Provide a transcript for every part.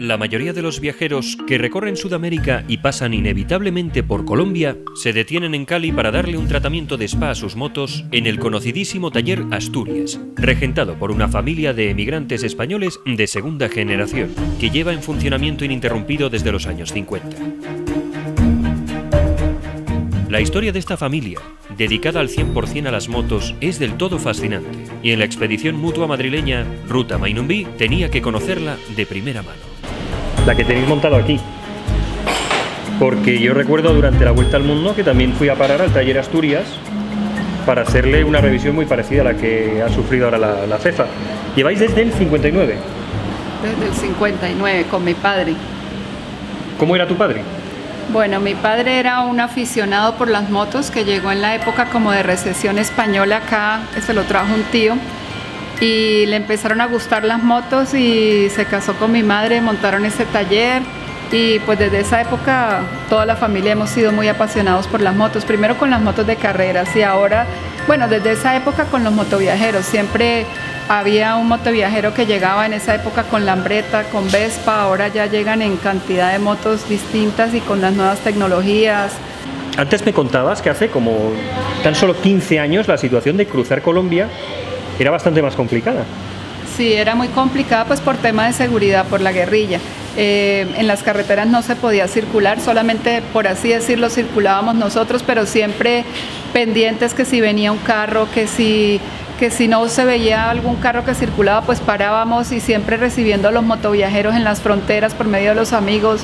La mayoría de los viajeros que recorren Sudamérica y pasan inevitablemente por Colombia se detienen en Cali para darle un tratamiento de spa a sus motos en el conocidísimo taller Asturias, regentado por una familia de emigrantes españoles de segunda generación, que lleva en funcionamiento ininterrumpido desde los años 50. La historia de esta familia, dedicada al 100% a las motos, es del todo fascinante, y en la expedición mutua madrileña Ruta Mainumbi tenía que conocerla de primera mano. La que tenéis montado aquí. Porque yo recuerdo durante la Vuelta al Mundo que también fui a parar al taller Asturias para hacerle una revisión muy parecida a la que ha sufrido ahora la, la CEFA. Lleváis desde el 59. Desde el 59, con mi padre. ¿Cómo era tu padre? Bueno, mi padre era un aficionado por las motos que llegó en la época como de recesión española acá, se lo trajo un tío y le empezaron a gustar las motos y se casó con mi madre, montaron ese taller y pues desde esa época toda la familia hemos sido muy apasionados por las motos, primero con las motos de carreras y ahora, bueno, desde esa época con los motoviajeros, siempre había un motoviajero que llegaba en esa época con Lambreta, con Vespa, ahora ya llegan en cantidad de motos distintas y con las nuevas tecnologías. Antes me contabas que hace como tan solo 15 años la situación de cruzar Colombia era bastante más complicada. Sí, era muy complicada pues por tema de seguridad, por la guerrilla. Eh, en las carreteras no se podía circular, solamente por así decirlo circulábamos nosotros, pero siempre pendientes que si venía un carro, que si que si no se veía algún carro que circulaba, pues parábamos y siempre recibiendo a los motoviajeros en las fronteras por medio de los amigos.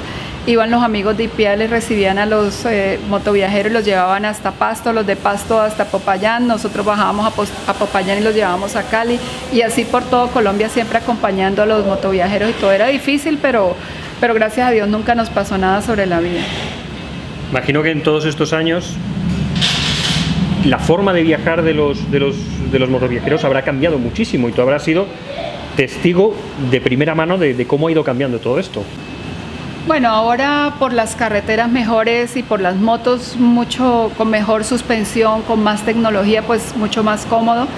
Iban los amigos de IPIA, les recibían a los eh, motoviajeros y los llevaban hasta Pasto, los de Pasto hasta Popayán. Nosotros bajábamos a, a Popayán y los llevábamos a Cali. Y así por todo Colombia, siempre acompañando a los motoviajeros. Y todo era difícil, pero, pero gracias a Dios nunca nos pasó nada sobre la vida. Imagino que en todos estos años la forma de viajar de los, de los, de los motoviajeros habrá cambiado muchísimo y tú habrás sido testigo de primera mano de, de cómo ha ido cambiando todo esto. Bueno, ahora por las carreteras mejores y por las motos mucho con mejor suspensión, con más tecnología, pues mucho más cómodo.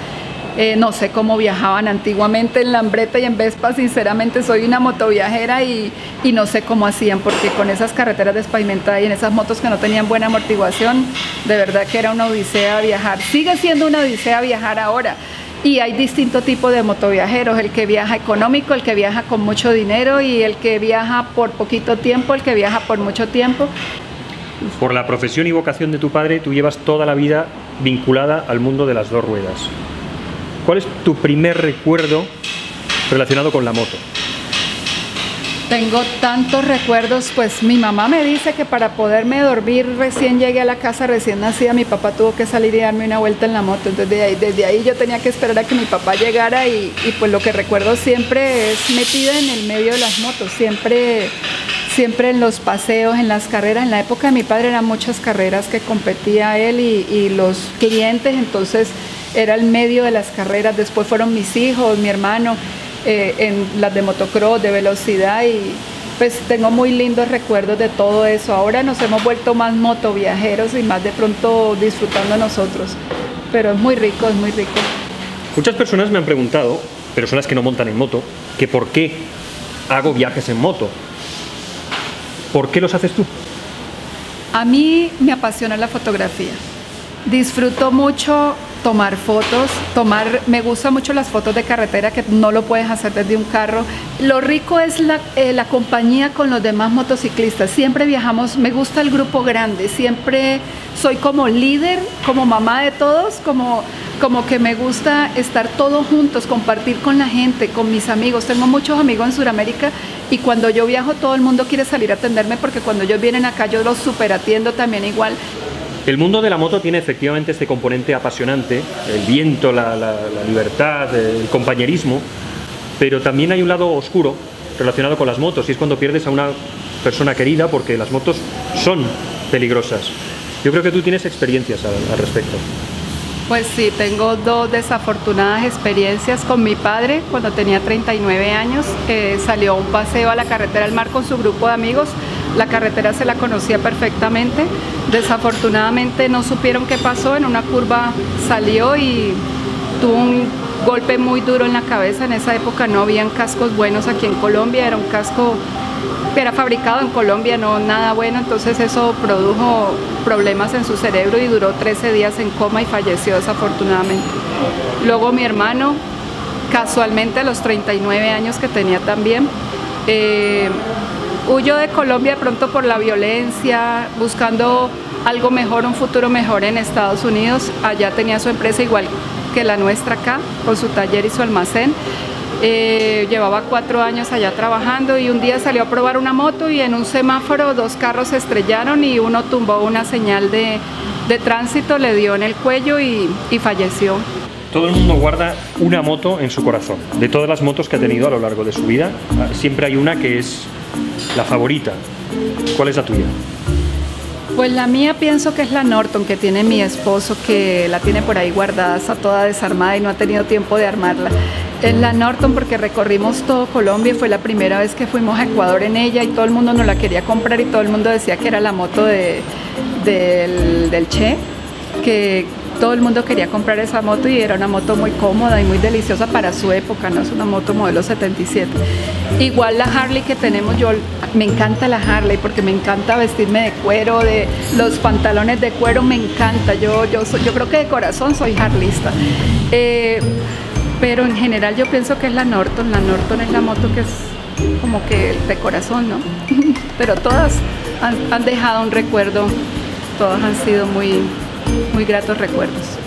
Eh, no sé cómo viajaban antiguamente en Lambreta y en Vespa, sinceramente soy una motoviajera y, no sé cómo hacían, porque con esas carreteras despavimentadas y en esas motos que no tenían buena amortiguación, de verdad que era una odisea viajar. Sigue siendo una odisea viajar ahora. Y hay distinto tipo de motoviajeros, el que viaja económico, el que viaja con mucho dinero y el que viaja por poquito tiempo, el que viaja por mucho tiempo. Por la profesión y vocación de tu padre, tú llevas toda la vida vinculada al mundo de las dos ruedas. ¿Cuál es tu primer recuerdo relacionado con la moto? Tengo tantos recuerdos, pues mi mamá me dice que para poderme dormir recién llegué a la casa, recién nacida, mi papá tuvo que salir y darme una vuelta en la moto, entonces desde ahí, yo tenía que esperar a que mi papá llegara y, pues lo que recuerdo siempre es metida en el medio de las motos, siempre siempre en los paseos, en las carreras. En la época de mi padre eran muchas carreras que competía él y, los clientes, entonces era el medio de las carreras. Después fueron mis hijos, mi hermano, eh, en las de motocross, de velocidad y pues tengo muy lindos recuerdos de todo eso. Ahora nos hemos vuelto más motoviajeros y más de pronto disfrutando nosotros. Pero es muy rico, es muy rico. Muchas personas me han preguntado, personas que no montan en moto, que por qué hago viajes en moto. ¿Por qué los haces tú? A mí me apasiona la fotografía. Disfruto mucho tomar fotos, tomar, me gustan mucho las fotos de carretera que no lo puedes hacer desde un carro. Lo rico es la, eh, la, compañía con los demás motociclistas. Siempre viajamos, me gusta el grupo grande, siempre soy como líder, como mamá de todos, como, como que me gusta estar todos juntos, compartir con la gente, con mis amigos. Tengo muchos amigos en Sudamérica y cuando yo viajo todo el mundo quiere salir a atenderme porque cuando ellos vienen acá yo los super atiendo también igual. El mundo de la moto tiene efectivamente este componente apasionante, el viento, la, libertad, el compañerismo, pero también hay un lado oscuro relacionado con las motos y es cuando pierdes a una persona querida porque las motos son peligrosas. Yo creo que tú tienes experiencias al, al respecto. Pues sí, tengo dos desafortunadas experiencias con mi padre cuando tenía 39 años. Eh, salió a un paseo a la carretera del mar con su grupo de amigos. La carretera se la conocía perfectamente. Desafortunadamente no supieron qué pasó. En una curva salió y tuvo un golpe muy duro en la cabeza. En esa época no habían cascos buenos aquí en Colombia. Era un casco era fabricado en Colombia, no nada bueno, entonces eso produjo problemas en su cerebro y duró 13 días en coma y falleció desafortunadamente. Luego mi hermano, casualmente a los 39 años que tenía también, eh, huyó de Colombia pronto por la violencia, buscando algo mejor, un futuro mejor en Estados Unidos. Allá tenía su empresa igual que la nuestra acá, con su taller y su almacén. Eh, llevaba cuatro años allá trabajando y un día salió a probar una moto y en un semáforo dos carros se estrellaron y uno tumbó una señal de, tránsito, le dio en el cuello y, y falleció. Todo el mundo guarda una moto en su corazón. De todas las motos que ha tenido a lo largo de su vida, siempre hay una que es la favorita. ¿Cuál es la tuya? Pues la mía pienso que es la Norton que tiene mi esposo, que la tiene por ahí guardada, está toda desarmada y no ha tenido tiempo de armarla. Es la Norton porque recorrimos todo Colombia y fue la primera vez que fuimos a Ecuador en ella y todo el mundo nos la quería comprar y todo el mundo decía que era la moto de, del, del Che, que todo el mundo quería comprar esa moto y era una moto muy cómoda y muy deliciosa para su época, no es una moto modelo 77. Igual la Harley que tenemos, yo me encanta la Harley porque me encanta vestirme de cuero, de los pantalones de cuero, me encanta, yo, yo, yo creo que de corazón soy harlista. Eh, pero en general yo pienso que es la Norton, la Norton es la moto que es como que de corazón, ¿no? pero todas han, han dejado un recuerdo, todas han sido muy, muy gratos recuerdos.